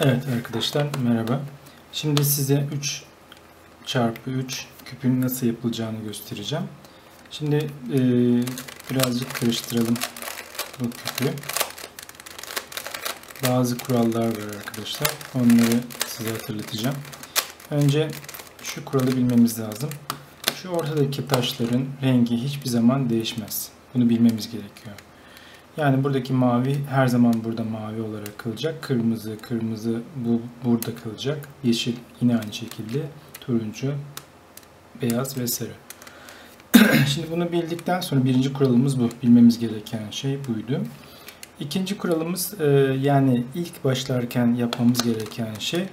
Evet arkadaşlar merhaba. Şimdi size 3 çarpı 3 küpün nasıl yapılacağını göstereceğim. Şimdi e, birazcık karıştıralım bu küpü. Bazı kurallar var arkadaşlar. Onları size hatırlatacağım. Önce şu kuralı bilmemiz lazım. Şu ortadaki taşların rengi hiçbir zaman değişmez. Bunu bilmemiz gerekiyor. Yani buradaki mavi her zaman burada mavi olarak kalacak. Kırmızı, kırmızı bu burada kalacak. Yeşil yine aynı şekilde. Turuncu, beyaz ve sarı. Şimdi bunu bildikten sonra birinci kuralımız bu. Bilmemiz gereken şey buydu. İkinci kuralımız e, yani ilk başlarken yapmamız gereken şey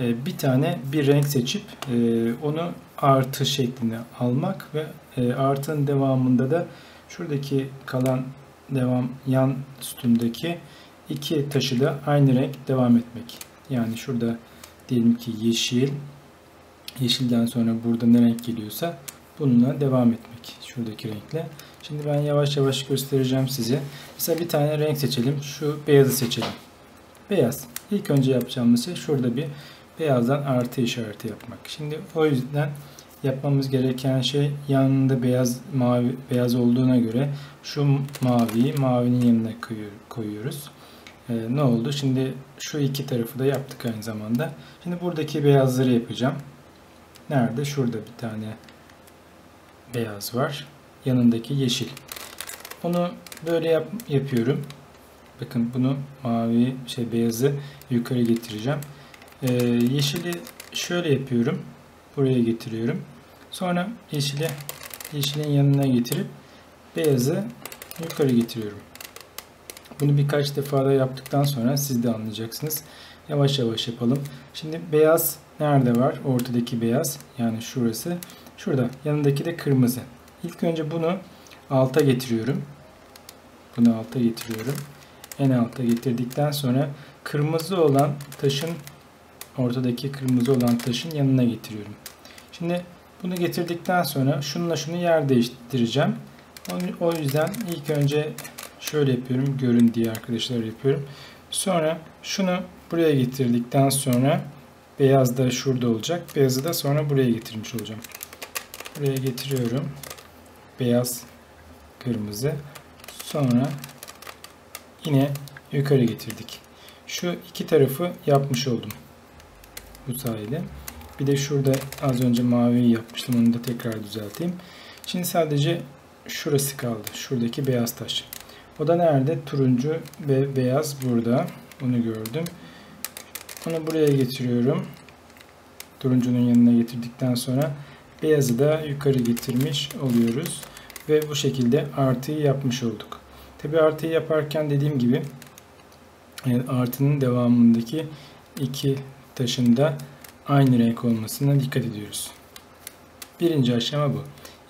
e, bir tane bir renk seçip e, onu artı şeklinde almak ve artının devamında da şuradaki kalan devam yan sütundaki iki taşı da aynı renk devam etmek. Yani şurada diyelim ki yeşil. Yeşilden sonra burada ne renk geliyorsa bununla devam etmek. Şuradaki renkle. Şimdi ben yavaş yavaş göstereceğim size. Mesela bir tane renk seçelim. Şu beyazı seçelim. Beyaz. İlk önce yapacağımız şey şurada bir beyazdan artı işareti yapmak. Şimdi o yüzden yapmamız gereken şey yanında beyaz mavi beyaz olduğuna göre şu maviyi mavinin yanına koyuyoruz. Ee, ne oldu? Şimdi şu iki tarafı da yaptık aynı zamanda. Şimdi buradaki beyazları yapacağım. Nerede? Şurada bir tane beyaz var. Yanındaki yeşil. Onu böyle yap yapıyorum. Bakın bunu mavi şey beyazı yukarı getireceğim. Ee, yeşili şöyle yapıyorum. Buraya getiriyorum. Sonra yeşili yeşilin yanına getirip beyazı yukarı getiriyorum. Bunu birkaç defa da yaptıktan sonra siz de anlayacaksınız. Yavaş yavaş yapalım. Şimdi beyaz nerede var? Ortadaki beyaz yani şurası. Şurada. Yanındaki de kırmızı. İlk önce bunu alta getiriyorum. Bunu alta getiriyorum. En alta getirdikten sonra kırmızı olan taşın ortadaki kırmızı olan taşın yanına getiriyorum. Şimdi bunu getirdikten sonra şununla şunu yer değiştireceğim. O yüzden ilk önce şöyle yapıyorum. Görün diye arkadaşlar yapıyorum. Sonra şunu buraya getirdikten sonra beyaz da şurada olacak. Beyazı da sonra buraya getirmiş olacağım. Buraya getiriyorum. Beyaz, kırmızı. Sonra yine yukarı getirdik. Şu iki tarafı yapmış oldum. Bu sayede. Bir de şurada az önce mavi yapmıştım. Onu da tekrar düzelteyim. Şimdi sadece şurası kaldı. Şuradaki beyaz taş. O da nerede? Turuncu ve beyaz burada. Onu gördüm. Onu buraya getiriyorum. Turuncunun yanına getirdikten sonra beyazı da yukarı getirmiş oluyoruz. Ve bu şekilde artıyı yapmış olduk. Tabi artıyı yaparken dediğim gibi artının devamındaki iki taşında aynı renk olmasına dikkat ediyoruz. Birinci aşama bu.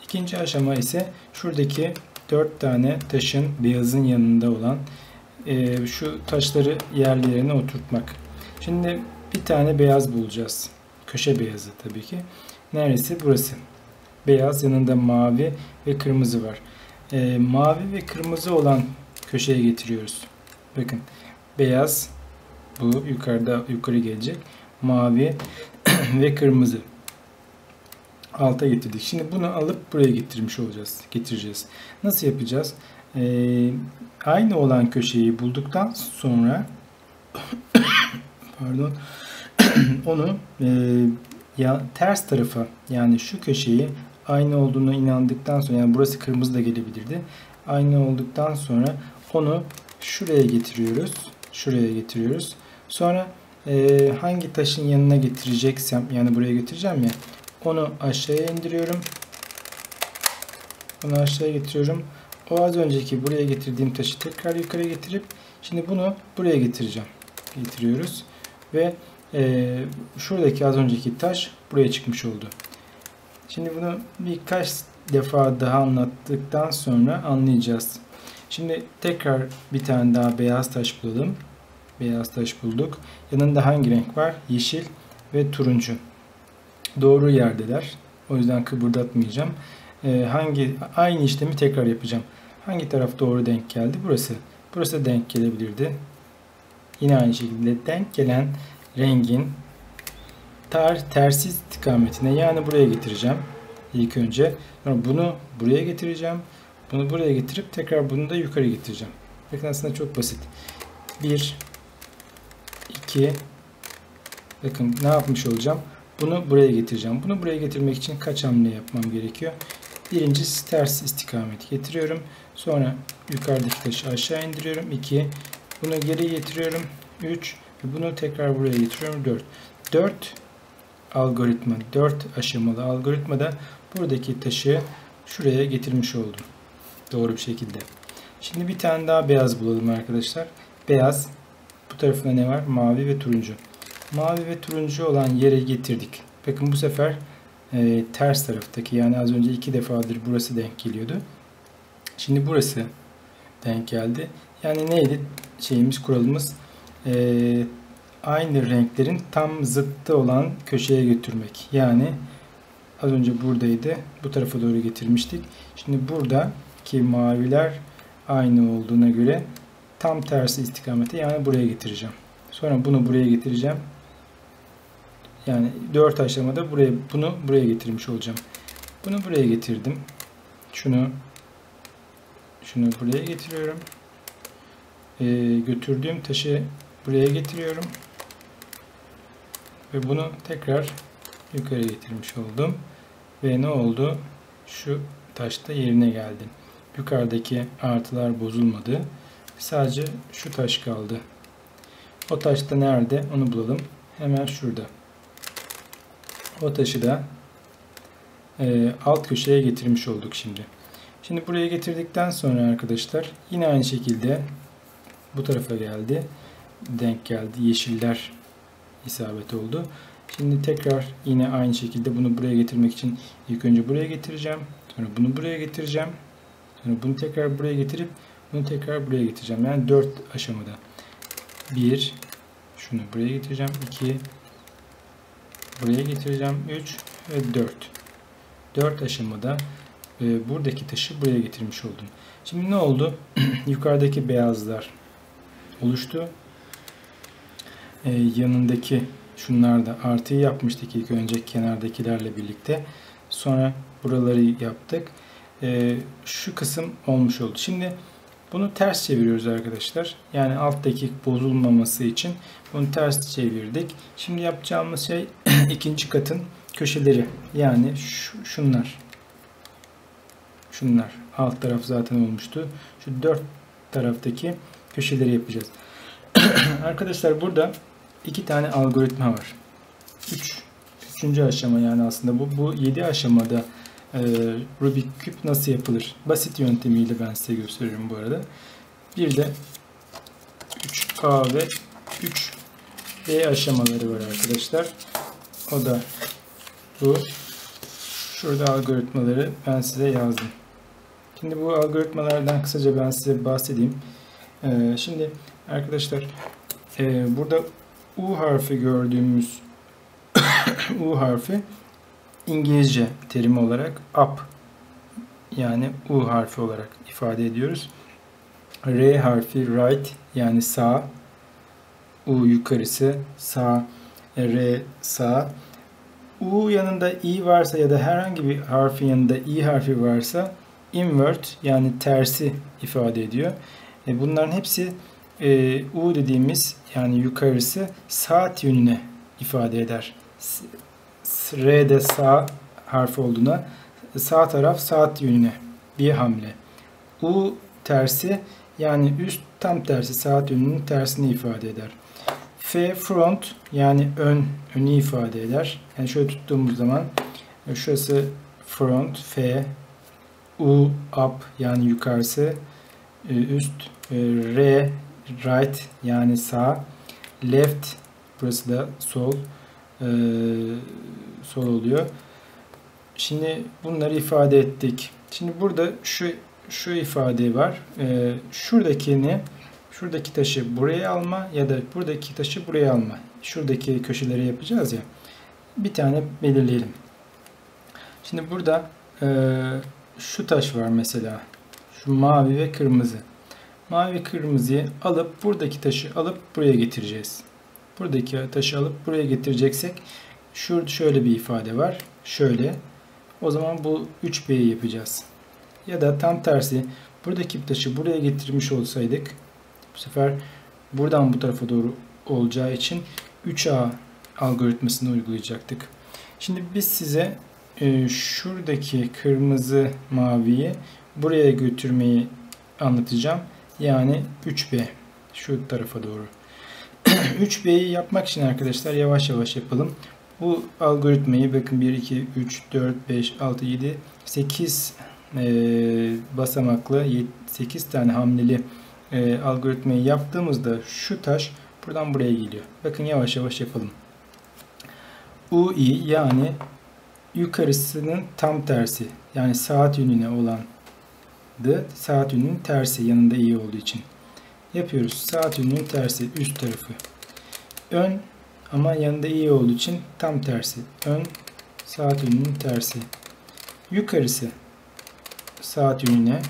İkinci aşama ise şuradaki dört tane taşın beyazın yanında olan e, şu taşları yerlerine oturtmak. Şimdi bir tane beyaz bulacağız. Köşe beyazı tabii ki. Neresi? Burası. Beyaz yanında mavi ve kırmızı var. E, mavi ve kırmızı olan köşeye getiriyoruz. Bakın beyaz bu yukarıda yukarı gelecek mavi ve kırmızı alta getirdik. Şimdi bunu alıp buraya getirmiş olacağız. Getireceğiz. Nasıl yapacağız? Ee, aynı olan köşeyi bulduktan sonra pardon onu e, ya ters tarafa yani şu köşeyi aynı olduğunu inandıktan sonra yani burası kırmızı da gelebilirdi. Aynı olduktan sonra onu şuraya getiriyoruz. Şuraya getiriyoruz. Sonra e, hangi taşın yanına getireceksem yani buraya getireceğim ya onu aşağıya indiriyorum. Onu aşağıya getiriyorum. O az önceki buraya getirdiğim taşı tekrar yukarı getirip şimdi bunu buraya getireceğim. Getiriyoruz. Ve e, şuradaki az önceki taş buraya çıkmış oldu. Şimdi bunu birkaç defa daha anlattıktan sonra anlayacağız. Şimdi tekrar bir tane daha beyaz taş bulalım beyaz taş bulduk. Yanında hangi renk var? Yeşil ve turuncu. Doğru yerdeler. O yüzden kıpırdatmayacağım. Ee, hangi aynı işlemi tekrar yapacağım. Hangi taraf doğru denk geldi? Burası. Burası denk gelebilirdi. Yine aynı şekilde denk gelen rengin tar tersi istikametine yani buraya getireceğim ilk önce. Sonra bunu buraya getireceğim. Bunu buraya getirip tekrar bunu da yukarı getireceğim. Bakın aslında çok basit. 1 2 Bakın ne yapmış olacağım? Bunu buraya getireceğim. Bunu buraya getirmek için kaç hamle yapmam gerekiyor? Birincisi ters istikamet getiriyorum. Sonra yukarıdaki taşı aşağı indiriyorum. 2. Bunu geri getiriyorum. 3. Bunu tekrar buraya getiriyorum. 4. 4 algoritma, 4 aşamalı algoritmada buradaki taşı şuraya getirmiş oldum. Doğru bir şekilde. Şimdi bir tane daha beyaz bulalım arkadaşlar. Beyaz. Bu tarafında ne var? Mavi ve turuncu. Mavi ve turuncu olan yere getirdik. Bakın bu sefer e, ters taraftaki yani az önce iki defadır burası denk geliyordu. Şimdi burası denk geldi. Yani neydi şeyimiz kuralımız? E, aynı renklerin tam zıttı olan köşeye götürmek. Yani az önce buradaydı. Bu tarafa doğru getirmiştik. Şimdi buradaki maviler aynı olduğuna göre tam tersi istikamete yani buraya getireceğim. Sonra bunu buraya getireceğim. Yani 4 aşamada buraya bunu buraya getirmiş olacağım. Bunu buraya getirdim. Şunu şunu buraya getiriyorum. Ee, götürdüğüm taşı buraya getiriyorum. Ve bunu tekrar yukarı getirmiş oldum. Ve ne oldu? Şu taş da yerine geldi. Yukarıdaki artılar bozulmadı. Sadece şu taş kaldı. O taş da nerede? Onu bulalım. Hemen şurada. O taşı da e, alt köşeye getirmiş olduk şimdi. Şimdi buraya getirdikten sonra arkadaşlar yine aynı şekilde bu tarafa geldi. Denk geldi. Yeşiller isabet oldu. Şimdi tekrar yine aynı şekilde bunu buraya getirmek için ilk önce buraya getireceğim. Sonra bunu buraya getireceğim. Sonra bunu tekrar buraya getirip bunu tekrar buraya getireceğim. Yani 4 aşamada. 1 şunu buraya getireceğim. 2 buraya getireceğim. 3 ve 4. 4 aşamada e, buradaki taşı buraya getirmiş oldum. Şimdi ne oldu? Yukarıdaki beyazlar oluştu. E, yanındaki şunlar da artıyı yapmıştık ilk önce kenardakilerle birlikte. Sonra buraları yaptık. E, şu kısım olmuş oldu. Şimdi bunu ters çeviriyoruz arkadaşlar. Yani alttaki bozulmaması için bunu ters çevirdik. Şimdi yapacağımız şey ikinci katın köşeleri. Yani şu, şunlar. Şunlar. Alt taraf zaten olmuştu. Şu dört taraftaki köşeleri yapacağız. arkadaşlar burada iki tane algoritma var. Üç. Üçüncü aşama yani aslında bu, bu yedi aşamada e, Rubik küp nasıl yapılır? Basit yöntemiyle ben size gösteriyorum bu arada. Bir de 3A ve 3B aşamaları var arkadaşlar. O da bu. Şurada algoritmaları ben size yazdım. Şimdi bu algoritmalardan kısaca ben size bahsedeyim. Ee, şimdi arkadaşlar e, burada U harfi gördüğümüz U harfi İngilizce terimi olarak up yani U harfi olarak ifade ediyoruz. R harfi right yani sağ. U yukarısı sağ. R sağ. U yanında i varsa ya da herhangi bir harfin yanında i harfi varsa invert yani tersi ifade ediyor. E bunların hepsi e, U dediğimiz yani yukarısı saat yönüne ifade eder. R'de sağ harfi olduğuna sağ taraf saat yönüne bir hamle. U tersi yani üst tam tersi saat yönünün tersini ifade eder. F front yani ön önü ifade eder. Yani şöyle tuttuğumuz zaman şurası front F U up yani yukarısı e, üst e, R right yani sağ left burası da sol e, sol oluyor. Şimdi bunları ifade ettik. Şimdi burada şu şu ifade var. E, şuradakini şuradaki taşı buraya alma ya da buradaki taşı buraya alma. Şuradaki köşeleri yapacağız ya. Bir tane belirleyelim. Şimdi burada e, şu taş var mesela. Şu mavi ve kırmızı. Mavi kırmızıyı alıp buradaki taşı alıp buraya getireceğiz. Buradaki taşı alıp buraya getireceksek şurada şöyle bir ifade var. Şöyle. O zaman bu 3B'yi yapacağız. Ya da tam tersi buradaki taşı buraya getirmiş olsaydık bu sefer buradan bu tarafa doğru olacağı için 3A algoritmasını uygulayacaktık. Şimdi biz size e, şuradaki kırmızı maviyi buraya götürmeyi anlatacağım. Yani 3B şu tarafa doğru. 3B'yi yapmak için arkadaşlar yavaş yavaş yapalım. Bu algoritmayı bakın 1, 2, 3, 4, 5, 6, 7, 8 e, basamaklı 8 tane hamleli e, algoritmayı yaptığımızda şu taş buradan buraya geliyor. Bakın yavaş yavaş yapalım. UI yani yukarısının tam tersi yani saat yönüne olan the saat yönünün tersi yanında i olduğu için yapıyoruz. Saat yönünün tersi üst tarafı. Ön ama yanında i olduğu için tam tersi. Ön saat yönünün tersi. Yukarısı saat yönüne.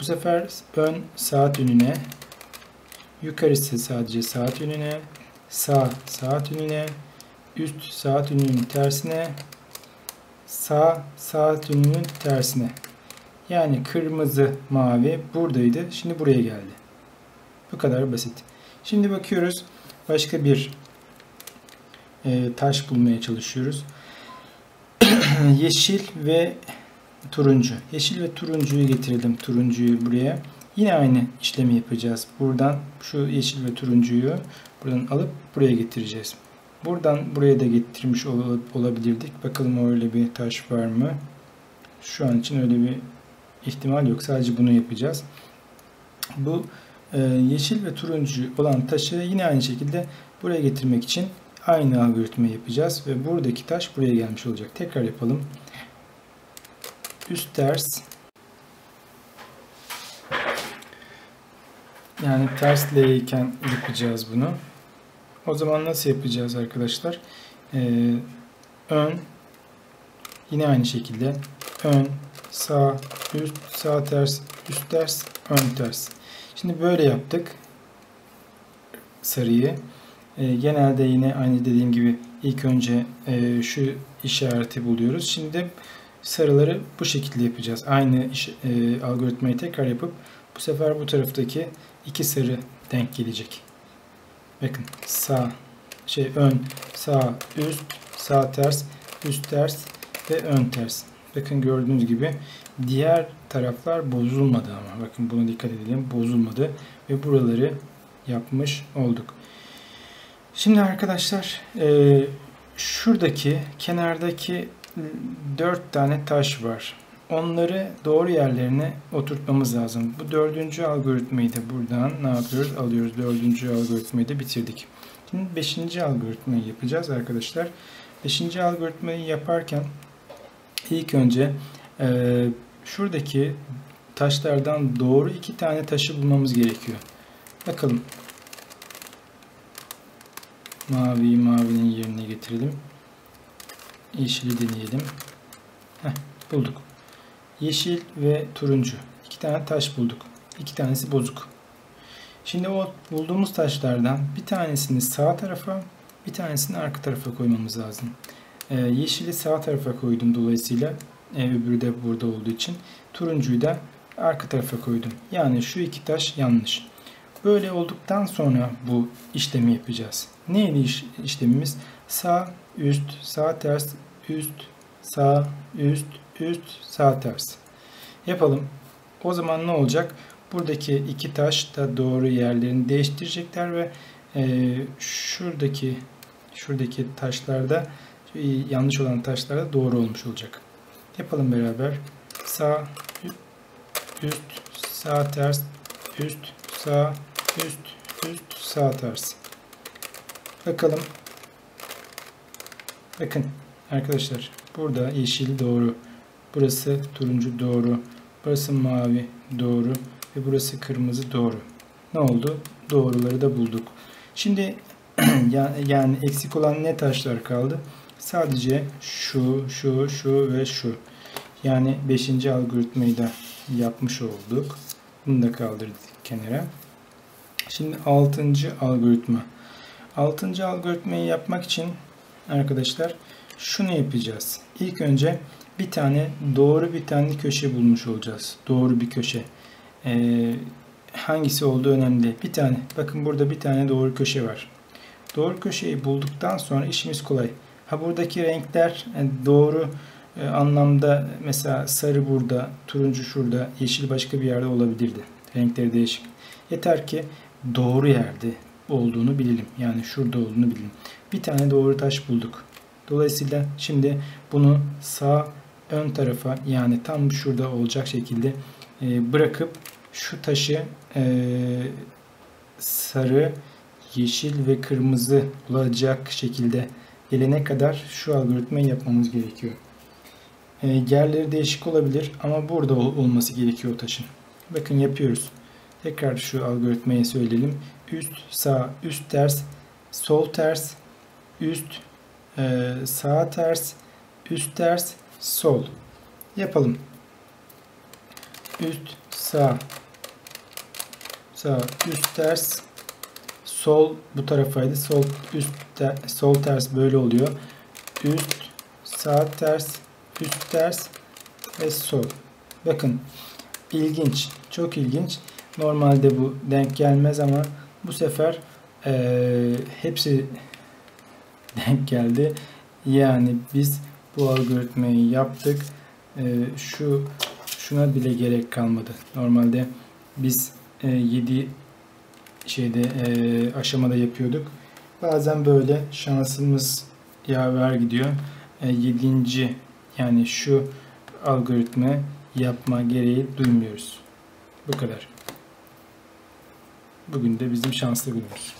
Bu sefer ön saat yönüne. Yukarısı sadece saat yönüne. Sağ saat yönüne. Üst saat yönünün tersine. Sağ saat yönünün tersine. Yani kırmızı, mavi buradaydı. Şimdi buraya geldi. Bu kadar basit. Şimdi bakıyoruz. Başka bir e, taş bulmaya çalışıyoruz. Yeşil ve turuncu. Yeşil ve turuncuyu getirelim. Turuncuyu buraya. Yine aynı işlemi yapacağız. Buradan şu yeşil ve turuncuyu buradan alıp buraya getireceğiz. Buradan buraya da getirmiş olabilirdik. Bakalım öyle bir taş var mı? Şu an için öyle bir ihtimal yok. Sadece bunu yapacağız. Bu yeşil ve turuncu olan taşı yine aynı şekilde buraya getirmek için aynı algoritma yapacağız ve buradaki taş buraya gelmiş olacak. Tekrar yapalım. Üst ters yani ters iken yapacağız bunu. O zaman nasıl yapacağız arkadaşlar? Ee, ön yine aynı şekilde ön sağ üst sağ ters üst ters ön ters. Şimdi böyle yaptık sarıyı. E, genelde yine aynı dediğim gibi ilk önce e, şu işareti buluyoruz. Şimdi sarıları bu şekilde yapacağız. Aynı iş, e, algoritmayı tekrar yapıp bu sefer bu taraftaki iki sarı denk gelecek. Bakın sağ şey ön sağ üst sağ ters üst ters ve ön ters. Bakın gördüğünüz gibi diğer taraflar bozulmadı ama bakın buna dikkat edelim bozulmadı ve buraları yapmış olduk. Şimdi arkadaşlar e, şuradaki kenardaki dört tane taş var. Onları doğru yerlerine oturtmamız lazım. Bu dördüncü algoritmayı da buradan ne yapıyoruz? Alıyoruz. Dördüncü algoritmayı da bitirdik. Şimdi beşinci algoritmayı yapacağız arkadaşlar. Beşinci algoritmayı yaparken ilk önce e, şuradaki taşlardan doğru iki tane taşı bulmamız gerekiyor. Bakalım Maviyi mavinin yerine getirelim. Yeşili deneyelim. Heh, bulduk. Yeşil ve turuncu. İki tane taş bulduk. İki tanesi bozuk. Şimdi o bulduğumuz taşlardan bir tanesini sağ tarafa, bir tanesini arka tarafa koymamız lazım. Ee, yeşili sağ tarafa koydum dolayısıyla e, öbürü de burada olduğu için. Turuncuyu da arka tarafa koydum. Yani şu iki taş yanlış. Böyle olduktan sonra bu işlemi yapacağız. Neydi iş, işlemimiz? Sağ, üst, sağ ters, üst, sağ, üst, üst, sağ ters. Yapalım. O zaman ne olacak? Buradaki iki taş da doğru yerlerini değiştirecekler ve e, şuradaki şuradaki taşlarda yanlış olan taşlarda doğru olmuş olacak. Yapalım beraber. Sağ, üst, sağ ters, üst, sağ, üst, üst, sağ ters. Bakalım. Bakın arkadaşlar burada yeşil doğru. Burası turuncu doğru. Burası mavi doğru. Ve burası kırmızı doğru. Ne oldu? Doğruları da bulduk. Şimdi yani eksik olan ne taşlar kaldı? Sadece şu, şu, şu ve şu. Yani 5. algoritmayı da yapmış olduk. Bunu da kaldırdık kenara. Şimdi 6. algoritma. Altıncı algoritmayı yapmak için arkadaşlar şunu yapacağız. İlk önce bir tane doğru bir tane köşe bulmuş olacağız. Doğru bir köşe. Ee, hangisi olduğu önemli. Bir tane. Bakın burada bir tane doğru köşe var. Doğru köşeyi bulduktan sonra işimiz kolay. Ha buradaki renkler yani doğru e, anlamda mesela sarı burada, turuncu şurada, yeşil başka bir yerde olabilirdi. Renkleri değişik. Yeter ki doğru yerde olduğunu bilelim. Yani şurada olduğunu bilelim. Bir tane doğru taş bulduk. Dolayısıyla şimdi bunu sağ ön tarafa yani tam şurada olacak şekilde e, bırakıp şu taşı e, sarı, yeşil ve kırmızı olacak şekilde gelene kadar şu algoritmayı yapmamız gerekiyor. E, yerleri değişik olabilir ama burada olması gerekiyor o taşın. Bakın yapıyoruz. Tekrar şu algoritmayı söyleyelim. Üst, sağ, üst ters, sol ters, üst, e, sağ ters, üst ters, sol. Yapalım. Üst, sağ, sağ, üst ters, sol bu tarafaydı. Sol üst ter, sol ters böyle oluyor. Üst, sağ ters, üst ters ve sol. Bakın ilginç, çok ilginç. Normalde bu denk gelmez ama bu sefer e, hepsi denk geldi. Yani biz bu algoritmayı yaptık. E, şu şuna bile gerek kalmadı. Normalde biz e, 7 şeyde e, aşamada yapıyorduk. Bazen böyle şansımız yaver gidiyor. E, 7. yani şu algoritma yapma gereği duymuyoruz. Bu kadar. Bugün de bizim şanslı günümüz.